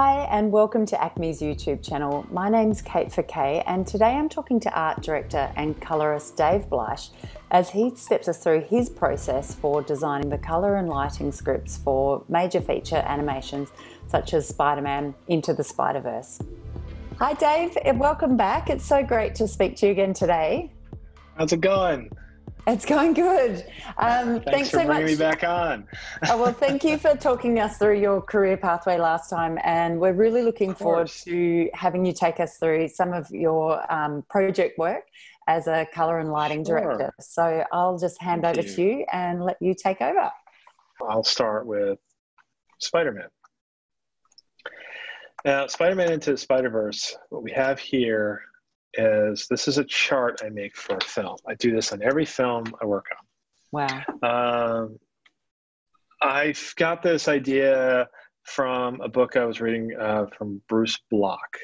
Hi, and welcome to ACMI's YouTube channel. My name's Kate Fouquet, and today I'm talking to art director and colorist Dave Bleich as he steps us through his process for designing the color and lighting scripts for major feature animations such as Spider Man Into the Spider Verse. Hi, Dave, and welcome back. It's so great to speak to you again today. How's it going? It's going good. Um, thanks, thanks, for so bringing much. me back on. oh, well, thank you for talking us through your career pathway last time, and we're really looking forward to having you take us through some of your um, project work as a color and lighting sure. director. So I'll just hand thank over you. to you and let you take over. I'll start with Spider-Man. Now, Spider-Man into the Spider-Verse. What we have here is this is a chart I make for a film. I do this on every film I work on. Wow. Um, I've got this idea from a book I was reading uh, from Bruce Block.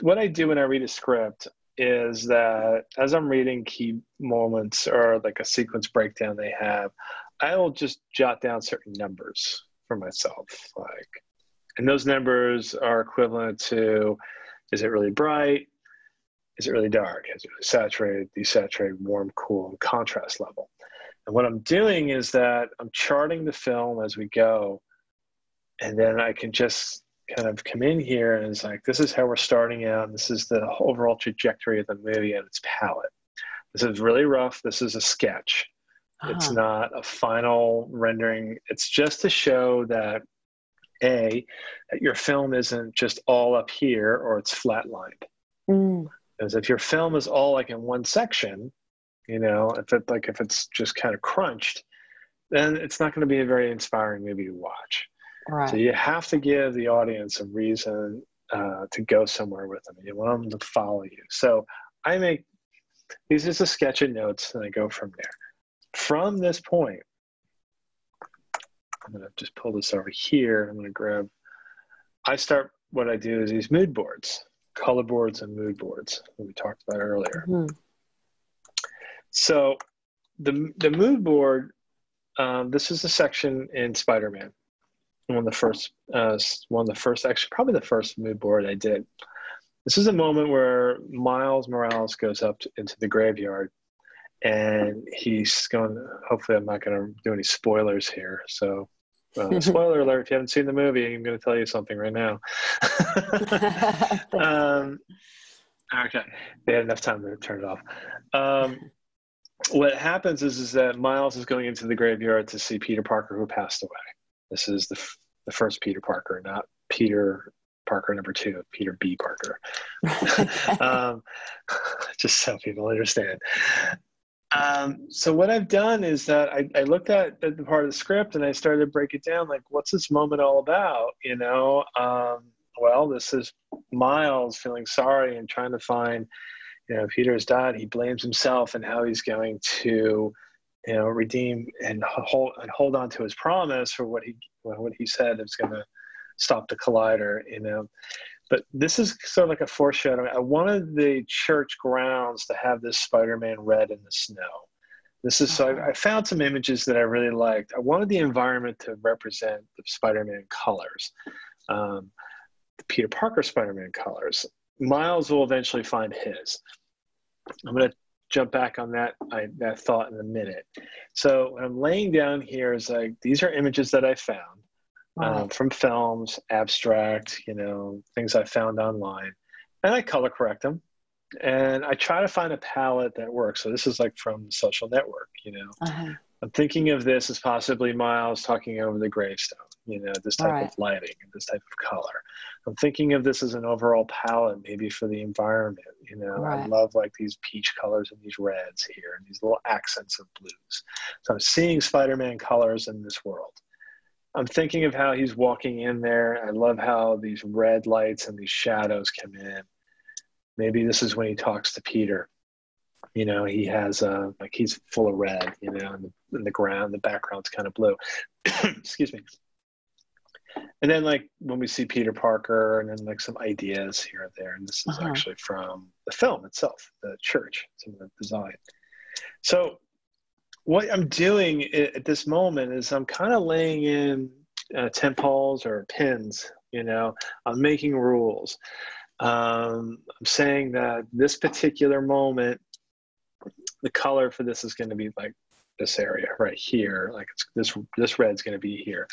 What I do when I read a script is that as I'm reading key moments or like a sequence breakdown they have, I will just jot down certain numbers for myself. Like, and those numbers are equivalent to is it really bright? Is it really dark? Is it really saturated, desaturated, warm, cool, and contrast level? And what I'm doing is that I'm charting the film as we go, and then I can just kind of come in here and it's like, this is how we're starting out. This is the overall trajectory of the movie and its palette. This is really rough. This is a sketch. Uh-huh. It's not a final rendering. It's just to show that a that your film isn't just all up here or it's flatlined. Mm. Because if your film is all like in one section, you know, if it like if it's just kind of crunched, then it's not going to be a very inspiring movie to watch. Right. So you have to give the audience a reason uh, to go somewhere with them. You want them to follow you. So I make these is a sketch of notes, and I go from there. From this point, I'm going to just pull this over here. I'm going to grab. I start. What I do is these mood boards color boards and mood boards that we talked about earlier. Mm-hmm. So the the mood board, um, this is a section in Spider-Man. One of the first, uh, one of the first, actually probably the first mood board I did. This is a moment where Miles Morales goes up to, into the graveyard, and he's going. Hopefully, I'm not going to do any spoilers here. So uh, spoiler alert if you haven't seen the movie i'm going to tell you something right now. Um, okay they had enough time to turn it off. Um, what happens is, is that miles is going into the graveyard to see peter parker who passed away. This is the, f- the first peter parker not peter parker number two peter b. Parker. Um, just so people understand um, so what I've done is that I, I looked at the part of the script and I started to break it down. Like, what's this moment all about? You know, um, well, this is Miles feeling sorry and trying to find, you know, Peter's died. He blames himself and how he's going to, you know, redeem and hold and hold on to his promise for what he what he said is going to stop the collider. You know, but this is sort of like a foreshadowing. I wanted the church grounds to have this Spider-Man red in the snow. This is so I, uh-huh. I found some images that I really liked. I wanted the environment to represent the Spider-Man colors, um, the Peter Parker Spider-Man colors. Miles will eventually find his. I'm going to jump back on that I, that thought in a minute. So what I'm laying down here is like these are images that I found um, from films, abstract, you know, things I found online. And I color correct them. And I try to find a palette that works. So this is like from Social Network, you know. Uh-huh. I'm thinking of this as possibly Miles talking over the gravestone, you know, this type right. of lighting and this type of color. I'm thinking of this as an overall palette, maybe for the environment. You know, right. I love like these peach colors and these reds here and these little accents of blues. So I'm seeing Spider Man colors in this world. I'm thinking of how he's walking in there. I love how these red lights and these shadows come in. Maybe this is when he talks to Peter. You know, he has uh, like he's full of red. You know, and the, in the ground, the background's kind of blue. Excuse me. And then like when we see Peter Parker, and then like some ideas here and there, and this is uh-huh. actually from the film itself, the church, some of the design. So what I'm doing at this moment is I'm kind of laying in uh, tent poles or pins You know, I'm making rules. Um, I'm saying that this particular moment, the color for this is going to be like this area right here. Like this this red's going to be here.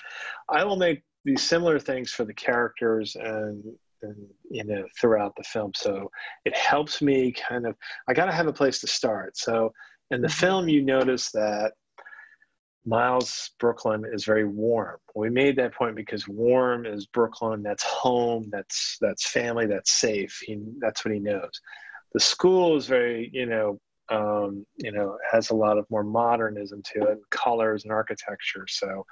I will make these similar things for the characters and and you know throughout the film. So it helps me kind of. I got to have a place to start. So in the film, you notice that Miles Brooklyn is very warm. We made that point because warm is Brooklyn. That's home. That's that's family. That's safe. He that's what he knows. The school is very you know um, you know has a lot of more modernism to it, colors and architecture. So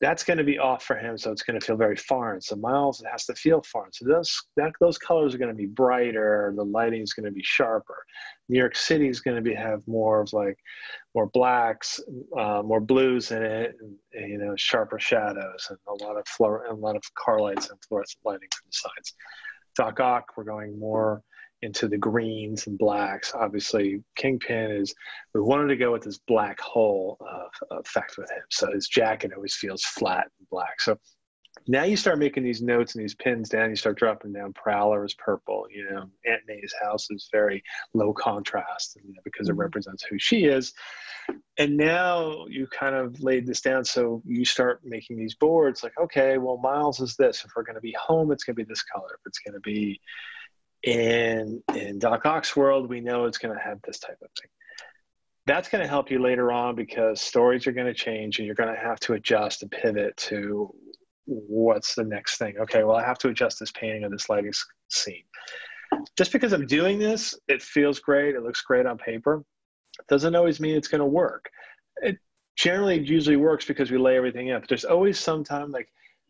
that's going to be off for him. So it's going to feel very foreign. So Miles has to feel foreign. So those that, those colors are going to be brighter. The lighting is going to be sharper. New York City is going to be have more of like more blacks, uh, more blues in it, and, and, you know sharper shadows and a lot of floor and a lot of car lights and fluorescent lighting from the sides. Doc Ock, we're going more into the greens and blacks. Obviously, Kingpin is, we wanted to go with this black hole uh, effect with him. So his jacket always feels flat and black. So now you start making these notes and these pins down, you start dropping down. Prowler is purple, you know, Aunt May's house is very low contrast you know, because it mm-hmm. represents who she is. And now you kind of laid this down. So you start making these boards like, okay, well, Miles is this. If we're going to be home, it's going to be this color. If it's going to be, in in Doc Ock's world, we know it's going to have this type of thing. That's going to help you later on because stories are going to change and you're going to have to adjust and pivot to what's the next thing. Okay, well, I have to adjust this painting of this lighting scene. Just because I'm doing this, it feels great, it looks great on paper, doesn't always mean it's going to work. It generally usually works because we lay everything up. There's always some time like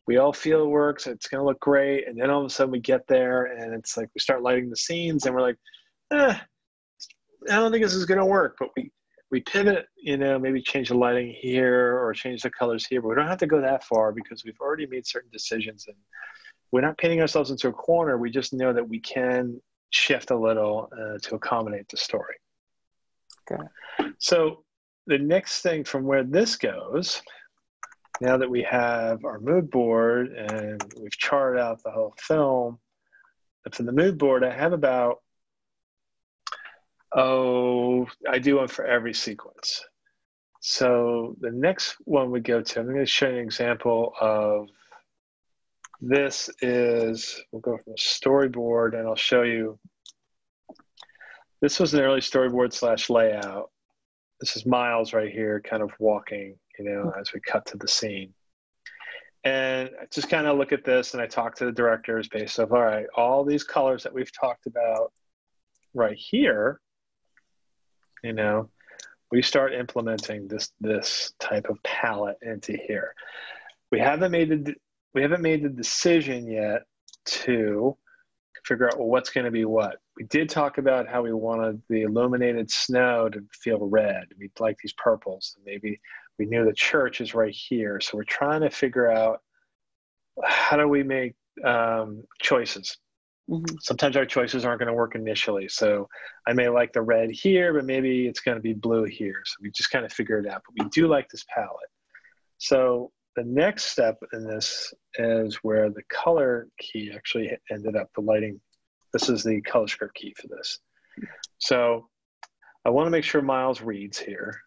we all feel it works it's going to look great and then all of a sudden we get there and it's like we start lighting the scenes and we're like eh, i don't think this is going to work but we we pivot you know maybe change the lighting here or change the colors here but we don't have to go that far because we've already made certain decisions and we're not painting ourselves into a corner we just know that we can shift a little uh, to accommodate the story. Okay so the next thing from where this goes now that we have our mood board and we've charted out the whole film, for the mood board, I have about, oh, I do one for every sequence. So the next one we go to, I'm going to show you an example of this is, we'll go from the storyboard and I'll show you. This was an early storyboard slash layout. This is Miles right here, kind of walking you know, as we cut to the scene. And I just kind of look at this and I talk to the directors based off, all right, all these colors that we've talked about right here, you know, we start implementing this this type of palette into here. We haven't made the we haven't made the decision yet to figure out well what's going to be what. We did talk about how we wanted the illuminated snow to feel red. We'd like these purples. Maybe we knew the church is right here. So we're trying to figure out how do we make um, choices. Mm-hmm. Sometimes our choices aren't going to work initially. So I may like the red here, but maybe it's going to be blue here. So we just kind of figure it out. But we do like this palette. So the next step in this is where the color key actually ended up, the lighting. This is the color script key for this. So I want to make sure Miles reads here.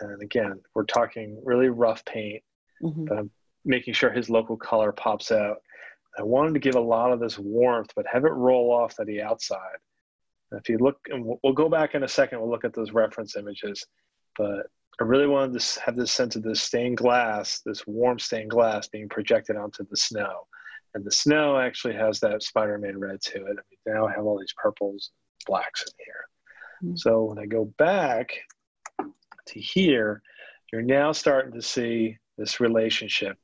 And again, we're talking really rough paint, mm-hmm. but I'm making sure his local color pops out. I wanted to give a lot of this warmth, but have it roll off to the outside. And if you look, and we'll go back in a second, we'll look at those reference images, but I really wanted to have this sense of this stained glass, this warm stained glass being projected onto the snow. And the snow actually has that Spider-Man red to it. I mean, now I have all these purples, and blacks in here. Mm-hmm. So when I go back to here, you're now starting to see this relationship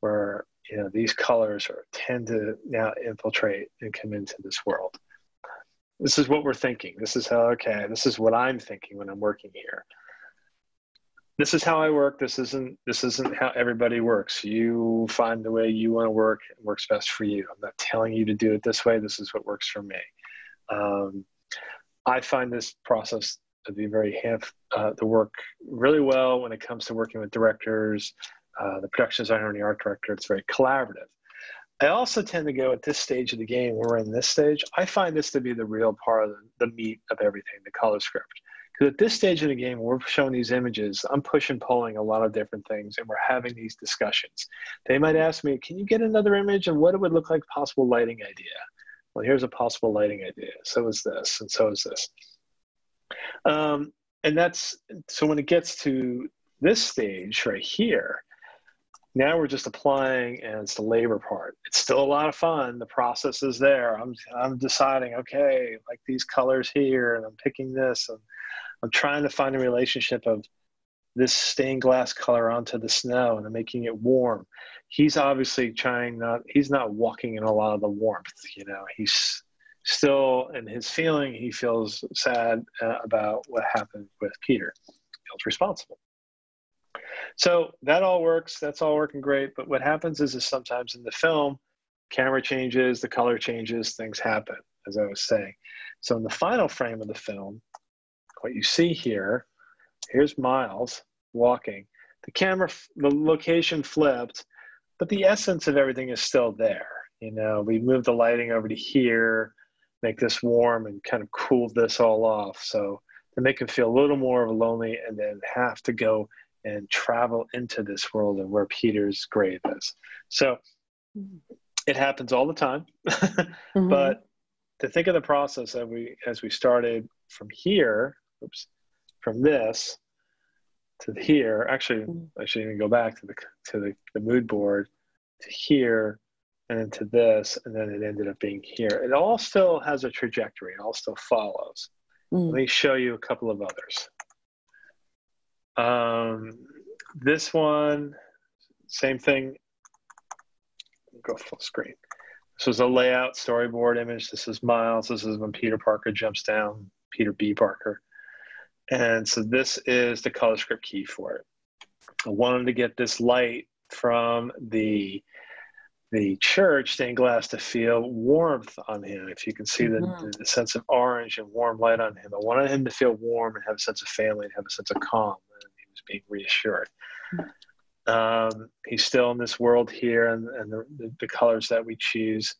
where you know these colors are tend to now infiltrate and come into this world. This is what we're thinking. This is how okay, this is what I'm thinking when I'm working here. This is how I work. This isn't this isn't how everybody works. You find the way you want to work. It works best for you. I'm not telling you to do it this way. This is what works for me. Um, I find this process to be very have uh, to work really well when it comes to working with directors, uh, the production designer and the art director. It's very collaborative. I also tend to go at this stage of the game, we're in this stage, I find this to be the real part of the, the meat of everything, the color script. Because at this stage of the game, we're showing these images, I'm pushing, pulling a lot of different things, and we're having these discussions. They might ask me, can you get another image of what it would look like possible lighting idea? Well, here's a possible lighting idea. So is this, and so is this. Um, and that's, so when it gets to this stage right here, now we're just applying and it's the labor part. It's still a lot of fun. The process is there. I'm, I'm deciding, okay, like these colors here, and I'm picking this, and I'm trying to find a relationship of this stained glass color onto the snow and I'm making it warm. He's obviously trying not, he's not walking in a lot of the warmth, you know, he's still in his feeling, he feels sad uh, about what happened with Peter, He feels responsible. So that all works. That's all working great. But what happens is, is sometimes in the film, camera changes, the color changes, things happen, as I was saying. So in the final frame of the film, what you see here, here's Miles walking. The camera, the location flipped, but the essence of everything is still there. You know, we moved the lighting over to here, make this warm and kind of cool this all off. So to make him feel a little more of a lonely and then have to go and travel into this world and where Peter's grave is. So it happens all the time. mm-hmm. But to think of the process as we as we started from here, oops, from this to here. Actually, mm-hmm. I should even go back to the to the, the mood board to here and then to this, and then it ended up being here. It all still has a trajectory. It all still follows. Mm. Let me show you a couple of others. Um, this one, same thing. Go full screen. This was a layout storyboard image. This is Miles. This is when Peter Parker jumps down, Peter B. Parker. And so this is the color script key for it. I wanted to get this light from the the church stained glass to feel warmth on him. If you can see mm-hmm. the, the, sense of orange and warm light on him, I wanted him to feel warm and have a sense of family and have a sense of calm And he was being reassured. Um, he's still in this world here and, and the, the, the colors that we choose.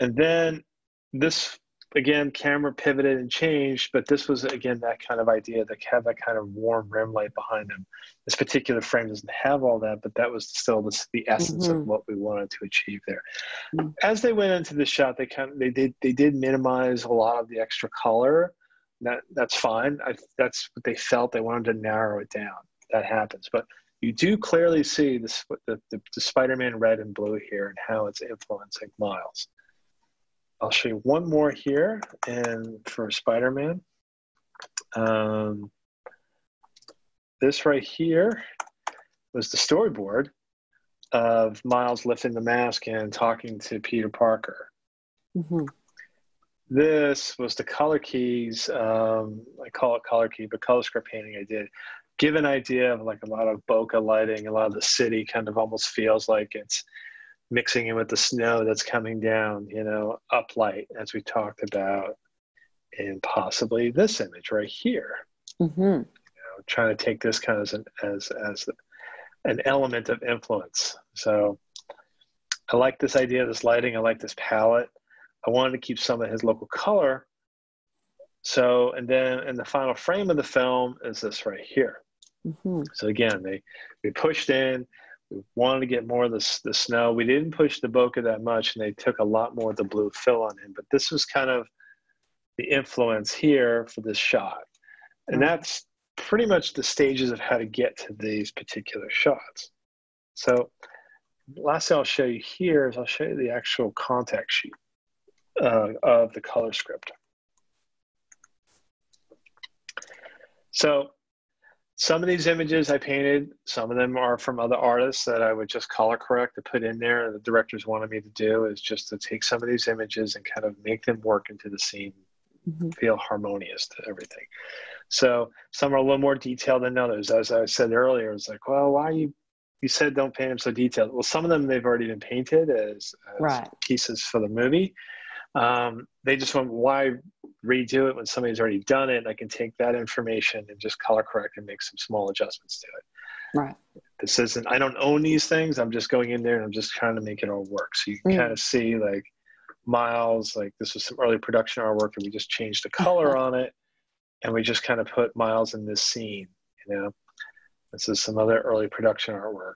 And then this, again, camera pivoted and changed, but this was, again, that kind of idea to have that kind of warm rim light behind him. This particular frame doesn't have all that, but that was still the, the essence mm-hmm. of what we wanted to achieve there. Mm-hmm. As they went into the shot, they kind of, they did, they did minimize a lot of the extra color that that's fine. I, that's what they felt. They wanted to narrow it down. That happens, but you do clearly see this, the, the, the Spider-Man red and blue here and how it's influencing Miles. I'll show you one more here, and for Spider-Man, um, this right here was the storyboard of Miles lifting the mask and talking to Peter Parker. Mm-hmm. This was the color keys. Um, I call it color key, but color script painting I did. Give an idea of like a lot of bokeh lighting, a lot of the city kind of almost feels like it's mixing in with the snow that's coming down, you know, uplight as we talked about, and possibly this image right here. Mm-hmm. You know, trying to take this kind of as an, as as an element of influence. So I like this idea of this lighting. I like this palette. I wanted to keep some of his local color. So, and then in the final frame of the film is this right here. Mm-hmm. So again, they we pushed in. We wanted to get more of the, the snow. We didn't push the bokeh that much, and they took a lot more of the blue fill on him. But this was kind of the influence here for this shot, and mm-hmm. that's pretty much the stages of how to get to these particular shots. So, last thing I'll show you here is I'll show you the actual contact sheet uh, of the color script. So some of these images I painted, some of them are from other artists that I would just color correct to put in there. The directors wanted me to do is just to take some of these images and kind of make them work into the scene, mm-hmm. feel harmonious to everything. So some are a little more detailed than others. As I said earlier, it's like, well, why you you said don't paint them so detailed. Well, some of them they've already been painted as, as right. pieces for the movie. Um, they just want why redo it when somebody's already done it. I can take that information and just color correct and make some small adjustments to it. Right. this isn't i don't own these things i'm just going in there and i'm just trying to make it all work so you can mm. kind of see like miles like this was some early production artwork and we just changed the color on it and we just kind of put miles in this scene you know this is some other early production artwork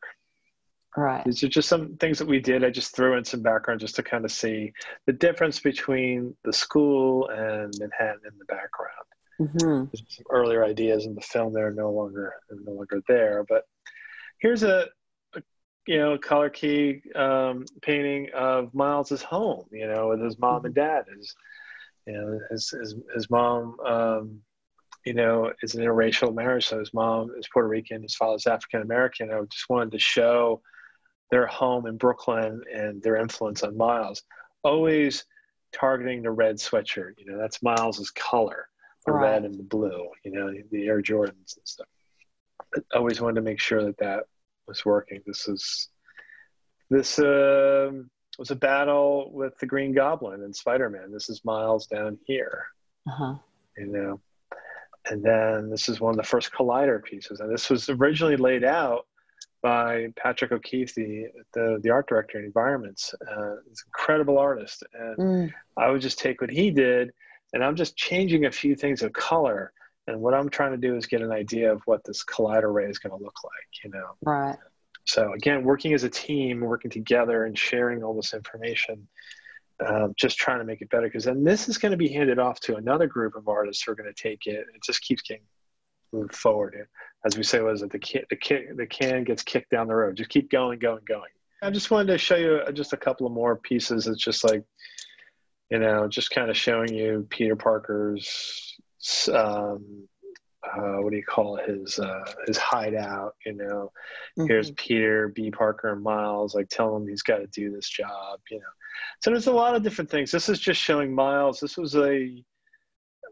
right these are just some things that we did i just threw in some background just to kind of see the difference between the school and manhattan in the background mm-hmm. some earlier ideas in the film they're no longer they're no longer there but here's a, a you know color key um, painting of Miles's home. You know, with his mom and dad. His you know his his, his mom. Um, you know, is an interracial marriage. So his mom is Puerto Rican, his father's African American. I just wanted to show their home in Brooklyn and their influence on Miles. Always targeting the red sweatshirt. You know, that's Miles's color, the right. red and the blue. You know, the Air Jordans and stuff. I always wanted to make sure that that was working. This is this uh, was a battle with the Green Goblin and Spider Man. This is Miles down here, uh-huh. you know, and then this is one of the first Collider pieces, and this was originally laid out by Patrick O'Keefe, the the, the art director in Environments. Uh, he's an incredible artist, and mm. I would just take what he did, and I'm just changing a few things of color and what I'm trying to do is get an idea of what this collider ray is going to look like, you know. Right. So again, working as a team, working together, and sharing all this information, uh, just trying to make it better. Because then this is going to be handed off to another group of artists who are going to take it. It just keeps getting moved forward. As we say, was it the can, the can, the can gets kicked down the road. Just keep going, going, going. I just wanted to show you just a couple of more pieces. It's just like, you know, just kind of showing you Peter Parker's um, uh, what do you call it? His uh, his hideout. You know, mm-hmm. here's Peter, B. Parker, and Miles. Like, tell him he's got to do this job. You know, so there's a lot of different things. This is just showing Miles. This was a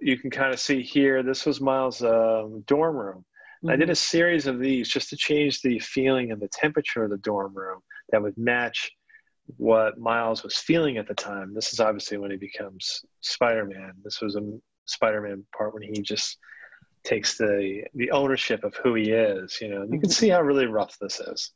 you can kind of see here. This was Miles' um, dorm room. Mm-hmm. I did a mm-hmm. series of these just to change the feeling and the temperature of the dorm room that would match what Miles was feeling at the time. This is obviously when he becomes Spider-Man. This was a Spider-Man part when he just takes the the ownership of who he is. You know, you can mm-hmm. see how really rough this is.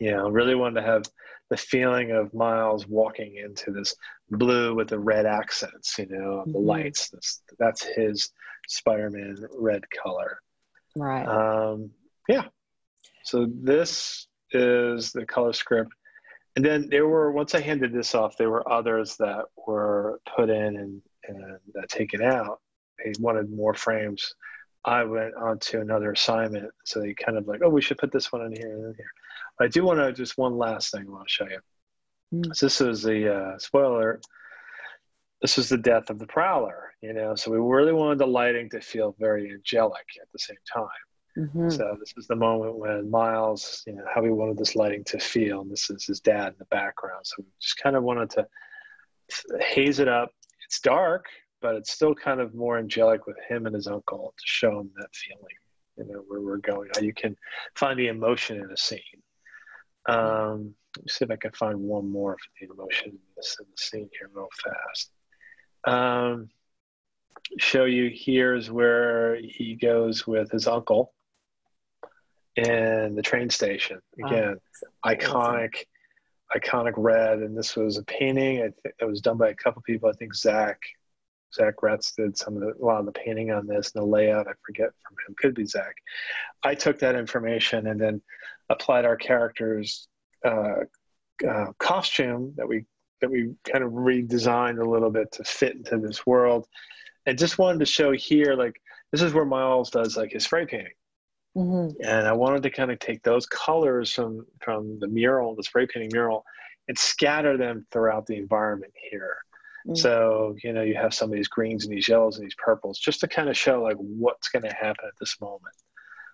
You know, really wanted to have the feeling of Miles walking into this blue with the red accents. You know, the mm-hmm. lights. This, that's his Spider-Man red color. Right. Um, yeah. So this is the color script. And then there were once I handed this off, there were others that were put in and and uh, taken out. They wanted more frames. I went on to another assignment, so they kind of like, oh, we should put this one in here and in here. But I do want to just one last thing I want to show you. Mm. So this is the uh, spoiler. This is the death of the Prowler, you know. So we really wanted the lighting to feel very angelic at the same time. Mm-hmm. So this is the moment when Miles, you know, how we wanted this lighting to feel, and this is his dad in the background. So we just kind of wanted to haze it up, it's dark, but it's still kind of more angelic with him and his uncle to show him that feeling, you know, where we're going, how you can find the emotion in a scene. Um, let me see if I can find one more for the emotion in, this, in the scene here real fast. Um, show you here's where he goes with his uncle in the train station. Again, oh, iconic iconic red, and this was a painting. I think it was done by a couple people. I think Zac Zac Retz did some of the, a lot of the painting on this and the layout. I forget from him. Could be Zac. I took that information and then applied our characters' uh, uh, costume that we that we kind of redesigned a little bit to fit into this world, and just wanted to show here like this is where Miles does like his spray painting. Mm-hmm. And I wanted to kind of take those colors from from the mural, the spray painting mural, and scatter them throughout the environment here. Mm-hmm. So you know you have some of these greens and these yellows and these purples, just to kind of show like what's going to happen at this moment.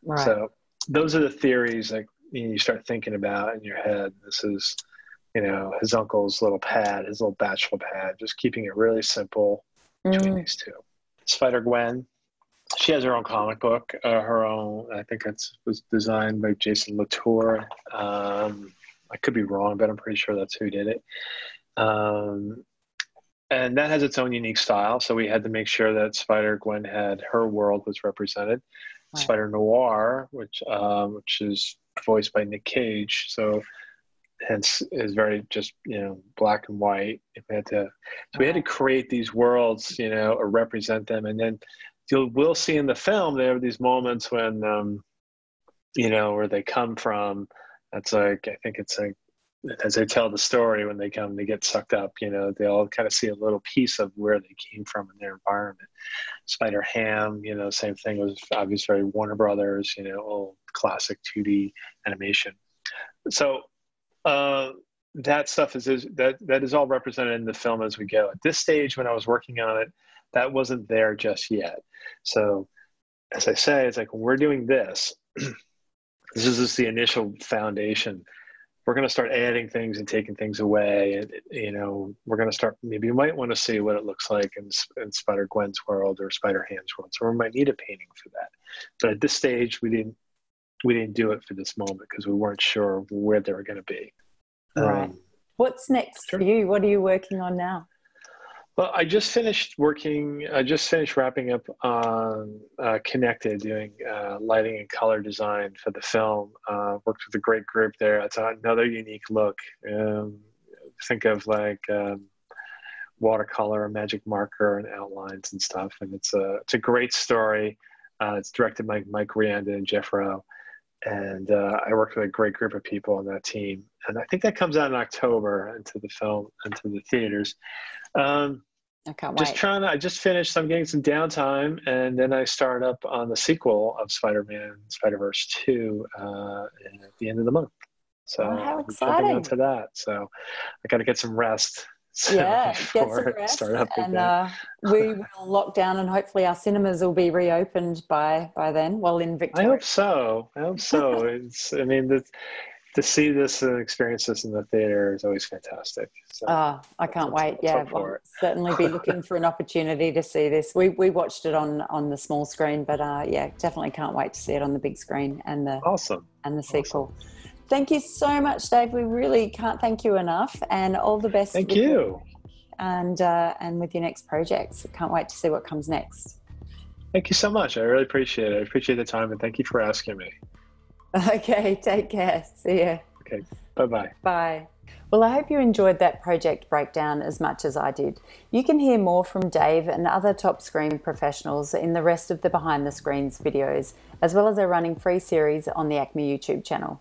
Right. So those are the theories like you, know, you start thinking about in your head. This is you know his uncle's little pad, his little bachelor pad, just keeping it really simple between mm. these two. Spider Gwen she has her own comic book, uh, her own. I think it was designed by Jason Latour. Um, I could be wrong, but I'm pretty sure that's who did it. Um, and that has its own unique style. So we had to make sure that Spider Gwen had her world was represented. Right. Spider Noir, which um, which is voiced by Nick Cage. So hence is very just you know black and white. If We had to so we had to create these worlds, you know, or represent them, and then you'll will see in the film there are these moments when um, you know where they come from. That's like I think it's like as they tell the story when they come they get sucked up you know they all kind of see a little piece of where they came from in their environment spider ham you know same thing was obviously warner brothers you know old classic 2d animation so uh, that stuff is, is that that is all represented in the film as we go. At this stage when i was working on it that wasn't there just yet. So as i say it's like we're doing this. This is just the initial foundation. We're going to start adding things and taking things away and you know we're going to start maybe you might want to see what it looks like in, in spider gwen's world or spider ham's world. So we might need a painting for that. But at this stage we didn't we didn't do it for this moment because we weren't sure where they were going to be right um, what's next sure. for you what are you working on now well, I just finished working. I just finished wrapping up on uh, Connected, doing uh, lighting and color design for the film. Uh, worked with a great group there. It's another unique look. Um, think of like um, watercolor, magic marker, and outlines and stuff. And it's a it's a great story. Uh, it's directed by Mike Rianda and Jeff Rowe. And uh, I worked with a great group of people on that team. And I think that comes out in October into the film, into the theaters. Um, I can't just trying to. I just finished. I'm getting some downtime, and then I start up on the sequel of Spider-Man: Spider-Verse Two uh, at the end of the month. So oh, how exciting! On to that. So I got to get some rest. So yeah, get some rest, and uh, we will lock down, and hopefully our cinemas will be reopened by by then. Well, in Victoria, I hope so. I hope so. it's. I mean, the, to see this and experience this in the theater is always fantastic. So oh, I can't wait. Yeah, we'll certainly be looking for an opportunity to see this. We we watched it on on the small screen, but uh, yeah, definitely can't wait to see it on the big screen and the awesome and the sequel. Awesome. Thank you so much, Dave. We really can't thank you enough, and all the best. Thank you. And uh, and with your next projects, can't wait to see what comes next. Thank you so much. I really appreciate it. I appreciate the time, and thank you for asking me. Okay, take care. See ya. Okay, bye bye. Bye. Well, I hope you enjoyed that project breakdown as much as I did. You can hear more from Dave and other top screen professionals in the rest of the behind the screens videos, as well as our running free series on the ACMI YouTube channel.